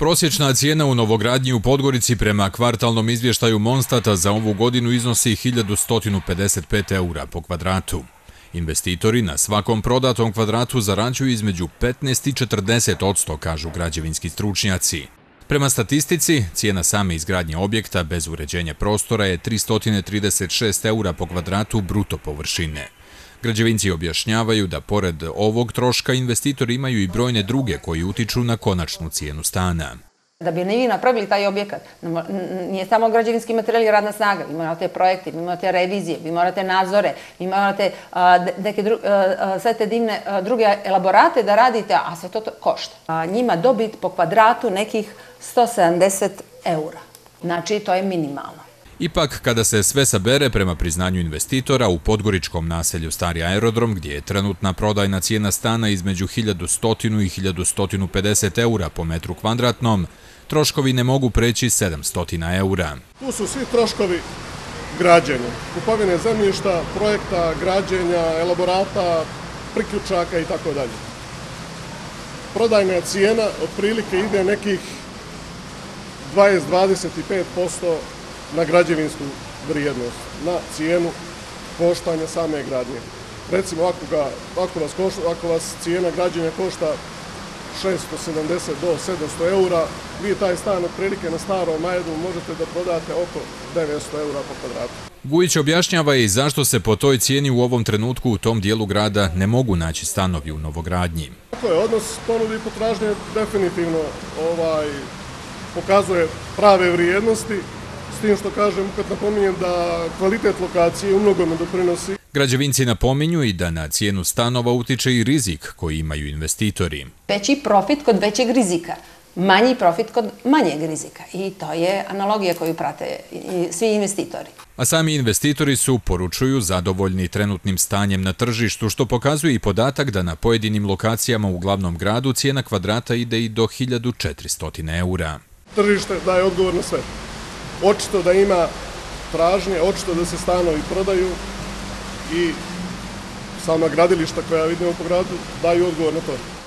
Prosječna cijena u Novogradnji u Podgorici prema kvartalnom izvještaju Monstata za ovu godinu iznosi 1155 eura po kvadratu. Investitori na svakom prodatom kvadratu zarađuju između 15 i 40 odsto, kažu građevinski stručnjaci. Prema statistici, cijena same izgradnje objekta bez uređenja prostora je 336 eura po kvadratu bruto površine. Građevinci objašnjavaju da pored ovog troška investitori imaju i brojne druge koji utiču na konačnu cijenu stana. Da bi vi napravili taj objekat, nije samo građevinski materijal i radna snaga, vi morate projekte, vi morate revizije, vi morate nadzore, vi morate neke sve te divne druge elaborate da radite, a sve to košta. Njima dobit po kvadratu nekih 170 eura. Znači, to je minimalno. Ipak, kada se sve sabere prema priznanju investitora u podgoričkom naselju Stari aerodrom, gdje je trenutna prodajna cijena stana između 1100 i 1150 eura po metru kvadratnom, troškovi ne mogu preći 700 eura. Tu su svi troškovi građenja, kupovine zemljišta, projekta, građenja, elaborata, priključaka i tako dalje. Prodajna cijena otprilike ide nekih 20-25% na građevinsku vrijednost, na cijenu koštanja same gradnje. Recimo, ako, ga, ako, vas, košta, ako vas cijena građenja košta 670 do 700 eura, vi taj stan od prilike na starom majedu možete da prodate oko 900 eura po kvadratu. Gujić objašnjava i zašto se po toj cijeni u ovom trenutku u tom dijelu grada ne mogu naći stanovi u Novogradnji. Tako je, odnos ponudi i potražnje definitivno ovaj, pokazuje prave vrijednosti, s tim što kažem, kad napominjem da kvalitet lokacije u mnogome doprinosi. Građevinci napominju i da na cijenu stanova utiče i rizik koji imaju investitori. Veći profit kod većeg rizika, manji profit kod manjeg rizika. I to je analogija koju prate svi investitori. A sami investitori su, poručuju, zadovoljni trenutnim stanjem na tržištu, što pokazuje i podatak da na pojedinim lokacijama u glavnom gradu cijena kvadrata ide i do 1400 eura. Tržište daje odgovor na sve očito da ima tražnje, očito da se stanovi prodaju i sama gradilišta koja vidimo po gradu daju odgovor na to.